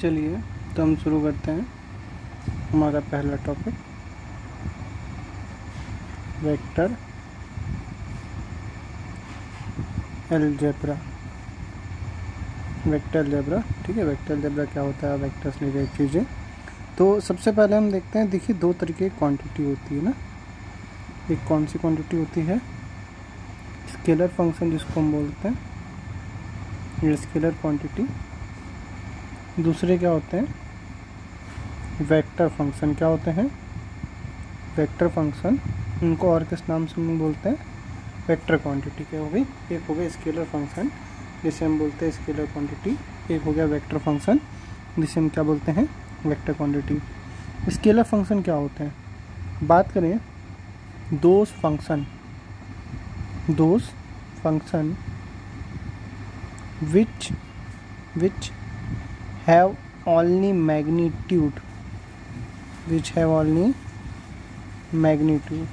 चलिए तो हम शुरू करते हैं हमारा पहला topic vector algebra vector algebra ठीक है? वेक्टर अलजेब्रा क्या होता है? वेक्टर्स रिलेटेड चीज़ें। तो सबसे पहले हम देखते हैं, देखिए दो तरीके की क्वांटिटी होती है ना। एक कौन सी क्वांटिटी होती है? स्केलर फ़ंक्शन जिसको हम बोलते हैं स्केलर क्वांटिटी दूसरे क्या होते हैं? वेक्टर फ़ंक्शन क्या होते हैं? वेक्टर फ़ंक्शन उनको और किस नाम से हम बोलते हैं? वेक्टर क्वांटिटी क्या हो गई? एक हो गया स्केलर फ़ंक्शन जिसे हम बोलते हैं स्केलर क्वांटिटी एक हो गया वेक्टर फ़ंक्शन जिसे हम क्या बोलते हैं? वेक्टर क्वांटिटी स्केलर फ़ंक्शन क्या होते हैं? बात करें those function those function which which have only magnitude. Which have only magnitude?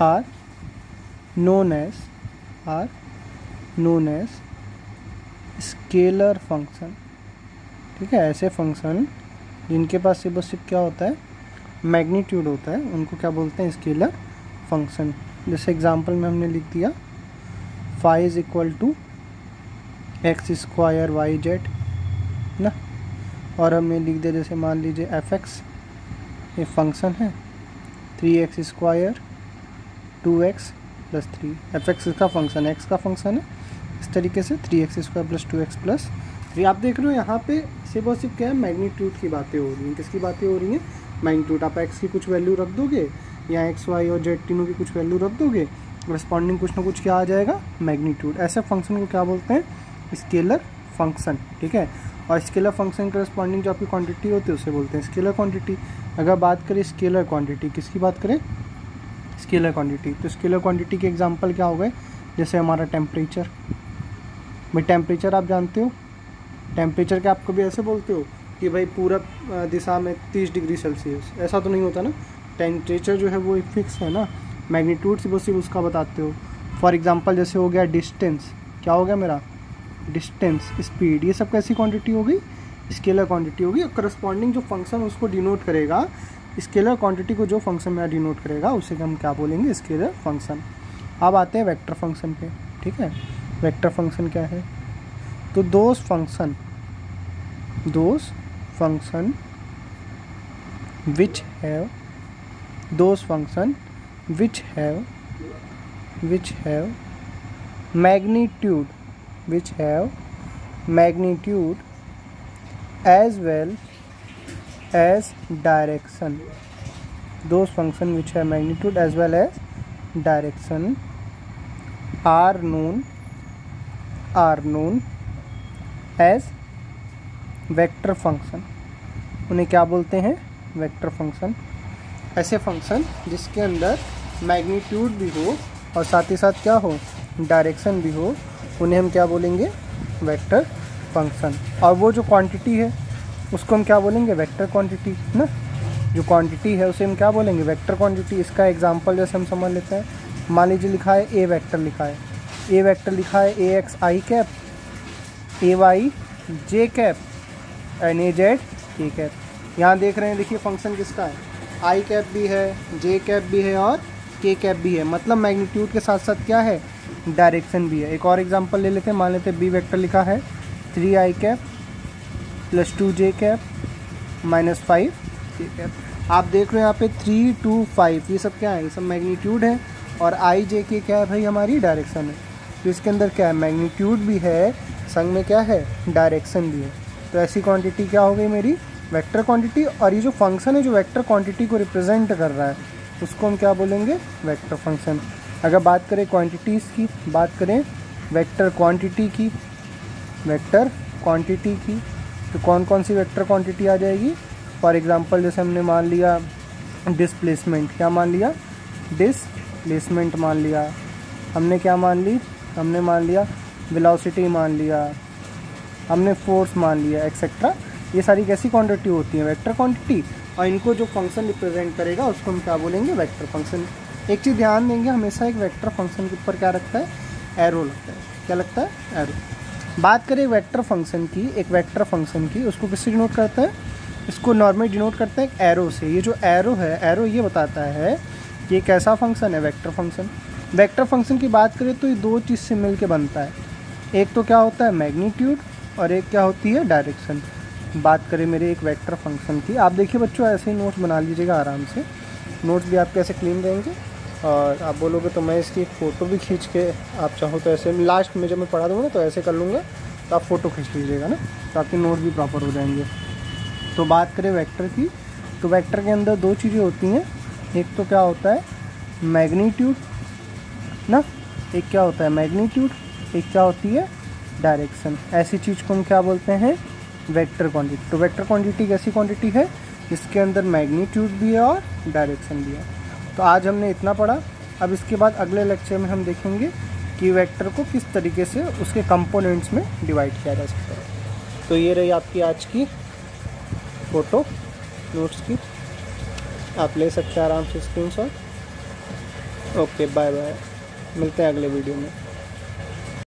Are known as, are known as scalar function ठीक है, ऐसे फ़ंक्शन जिनके पास सिर्फ़ सिर्फ़ क्या होता है? मैग्नीट्यूड होता है। उनको क्या बोलते हैं? स्केलर फ़ंक्शन जैसे एग्जांपल में हमने लिख दिया five is equal to x square y z ना? और हमने लिख दे, जैसे मान लीजिए एफ़ एक्स ये फ़ंक्शन है। Three x square two x plus three f x का फ़ंक्शन है एक्स का फ़ंक्शन है। इस तरीके से three x square plus two x plus three आप देख रहे हो यहाँ पे सिर्फ़ और सिर्फ़ क्या है? मैग्नीट्यूड की बातें हो रही हैं। किसकी बातें हो रही हैं? मैग्नीट्यूड आप एक्स की कुछ वैल्यू रख दोगे, या एक्स वाई और जेड तीनों की कुछ वैल्यू रख दोगे रिस्पॉन्डिंग कुछ ना कुछ क्या आ जाएगा? मैग्नीट्यूड ऐसे फ़ंक्शन को क्या बोलते हैं? स्केलर फ़ंक्शन, ठीक है? और स्केलर फ़ंक्शन करस्पॉन्डिंग जो आपकी क्वांटिटी होती है, उसे बोलते हैं स्केलर क्वांटिटी अगर बात करें स्केलर क्वांटिटी किसकी बात करें? स्केलर क्वांटिटी तो स्केलर क्वांटिटी के एग्जांपल क्या हो गए? जैसे हमारा टेम्परेचर भाई टेम्परेचर आप जानते हो? टेम्परेचर के आप कभी ऐसे बोलते हो कि भाई पूरा दिशा में तीस डिग्री सेल्सियस। ऐसा तो नहीं होता ना। टेम्परेचर जो है वो एक फिक्स है ना। मैग्नीट्यूड से सिर्फ़ उसका बताते हो। फॉर एग्ज़ाम्पल जैसे हो गया डिस्टेंस क्या हो गया मेरा? डिस्टेंस, स्पीड, ये सब कैसी क्वांटिटी होगी? स्केलर क्वांटिटी होगी और करस्पॉन्डिंग जो फ़ंक्शन उसको डिनोट करेगा, स्केलर क्वांटिटी को जो फ़ंक्शन में डिनोट करेगा, उसे हम क्या बोलेंगे? स्केलर फ़ंक्शन अब आते हैं वेक्टर फ़ंक्शन पे, ठीक है? वेक्टर फ़ंक्शन क्या है? तो those function those function which have those function which have which have magnitude which have magnitude as well as direction those functions which have magnitude as well as direction are known are known as vector function उन्हें क्या बोलते हैं vector function ऐसे function जिसके अंदर magnitude भी हो और साथ ही साथ क्या हो डायरेक्शन भी हो उन्हें हम क्या बोलेंगे? वेक्टर फ़ंक्शन और वो जो क्वांटिटी है, उसको हम क्या बोलेंगे? वेक्टर क्वांटिटी ना? जो क्वांटिटी है, उसे हम क्या बोलेंगे? वेक्टर क्वांटिटी इसका एग्जांपल जैसे हम समझ लेते हैं। मान लीजिए लिखा है ए वेक्टर लिखा है। ए वेक्टर लिखा है A x i cap A y j cap and A z k cap यहाँ देख रहे हैं, देखिए फ़ंक्शन किसका है? आई कैप भी है जे कैप भी है और के कैप भी है। मतलब मैग्नीट्यूड के साथ साथ क्या है? डायरेक्शन भी है। एक और एग्जांपल ले लेते हैं। मान लेते हैं बी वेक्टर लिखा है। Three i cap plus two j cap minus five j cap आप देख रहे हो यहाँ पे थ्री टू फाइव ये सब क्या है? ये सब मैग्नीट्यूड है। और आई जे के क्या है भाई? हमारी डायरेक्शन है। तो इसके अंदर क्या है? मैग्नीट्यूड भी है संग में क्या है? डायरेक्शन भी है। तो ऐसी क्वांटिटी क्या हो गई मेरी? वेक्टर क्वांटिटी और ये जो फ़ंक्शन है, जो वेक्टर क्वांटिटी को रिप्रेजेंट कर रहा है, उसको हम क्या बोलेंगे? वेक्टर फ़ंक्शन अगर बात करें क्वांटिटीज़ की, बात करें वेक्टर क्वांटिटी की वेक्टर क्वांटिटी की तो कौन कौन सी वेक्टर क्वांटिटी आ जाएगी? फॉर एग्जांपल जैसे हमने मान लिया डिसप्लेसमेंट क्या मान लिया? डिसप्लेसमेंट मान लिया। हमने क्या मान ली? हमने मान लिया वेलोसिटी मान लिया। हमने फोर्स मान लिया एक्सेट्रा ये सारी कैसी क्वांटिटी होती है? वेक्टर क्वांटिटी और इनको जो फ़ंक्शन रिप्रेजेंट करेगा, उसको हम क्या बोलेंगे? वेक्टर फ़ंक्शन एक चीज़ ध्यान देंगे, हमेशा एक वेक्टर फ़ंक्शन के ऊपर क्या रखता है? एरो लगता है। क्या लगता है? एरो बात करें वेक्टर फ़ंक्शन की, एक वेक्टर फ़ंक्शन की, उसको किससे डिनोट करते हैं? इसको नॉर्मली डिनोट करते हैं एरो से। ये जो एरो है एरो ये बताता है कि एक ऐसा फ़ंक्शन है, वेक्टर फ़ंक्शन। वेक्टर फ़ंक्शन की बात करें तो ये दो चीज़ से मिल के बनता है। एक तो क्या होता है? मैग्नीट्यूड और एक क्या होती है? डायरेक्शन। बात करें मेरे एक वेक्टर फ़ंक्शन की। आप देखिए बच्चों, ऐसे ही नोट्स बना लीजिएगा आराम से। नोट्स भी आपके ऐसे क्लीन रहेंगे? और आप बोलोगे तो मैं इसकी फ़ोटो भी खींच के, आप चाहो तो ऐसे, लास्ट में जब मैं पढ़ा दूँगा ना तो ऐसे कर लूँगा तो आप फ़ोटो खींच लीजिएगा ना तो आपके नोट भी प्रॉपर हो जाएँगे। तो बात करें वेक्टर की तो वेक्टर के अंदर दो चीज़ें होती हैं। एक तो क्या होता है, मैग्नीट्यूड, ना? एक क्या होता है, मैग्नीट्यूड, एक क्या होती है, डायरेक्शन। ऐसी चीज़ को हम क्या बोलते हैं, वेक्टर क्वांटिटी। तो वेक्टर क्वांटिटी एक ऐसी क्वांटिटी है, जिसके अंदर मैग्नीट्यूड भी है और डायरेक्शन भी है। तो आज हमने इतना पढ़ा। अब इसके बाद अगले लेक्चर में हम देखेंगे कि वेक्टर को किस तरीके से उसके कंपोनेंट्स में डिवाइड किया जा सकता है। तो ये रही आपकी आज की फ़ोटो नोट्स की। आप ले सकते हैं आराम से स्क्रीनशॉट ओके बाय बाय मिलते हैं अगले वीडियो में।